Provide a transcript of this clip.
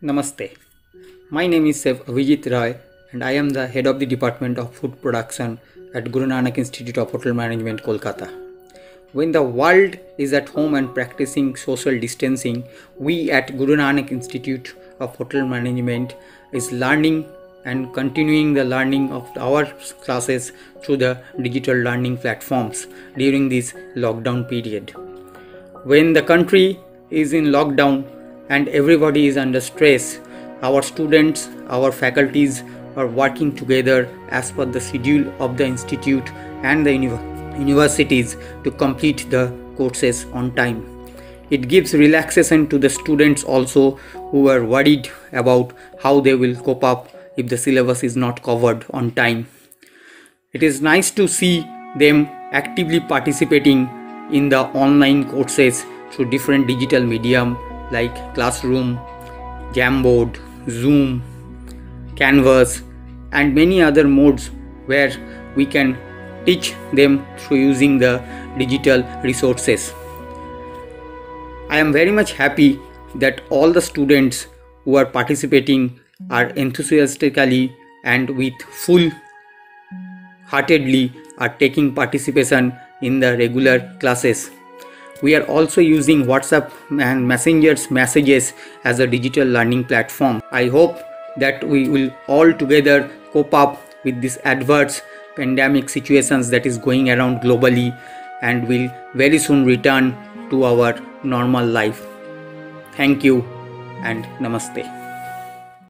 Namaste. My name is Chef Avijit Ray and I am the head of the Department of Food Production at Guru Nanak Institute of Hotel Management, Kolkata. When the world is at home and practicing social distancing, we at Guru Nanak Institute of Hotel Management is learning and continuing the learning of our classes through the digital learning platforms during this lockdown period. When the country is in lockdown and everybody is under stress, our students, our faculties are working together as per the schedule of the institute and the uni- universities to complete the courses on time. It gives relaxation to the students also who are worried about how they will cope up if the syllabus is not covered on time. It is nice to see them actively participating in the online courses through different digital medium like classroom, Jamboard, Zoom, Canvas, and many other modes where we can teach them through using the digital resources. I am very much happy that all the students who are participating are enthusiastically and with full heartedly are taking participation in the regular classes. We are also using WhatsApp and Messenger's messages as a digital learning platform. I hope that we will all together cope up with this adverse pandemic situations that is going around globally and will very soon return to our normal life. Thank you and namaste.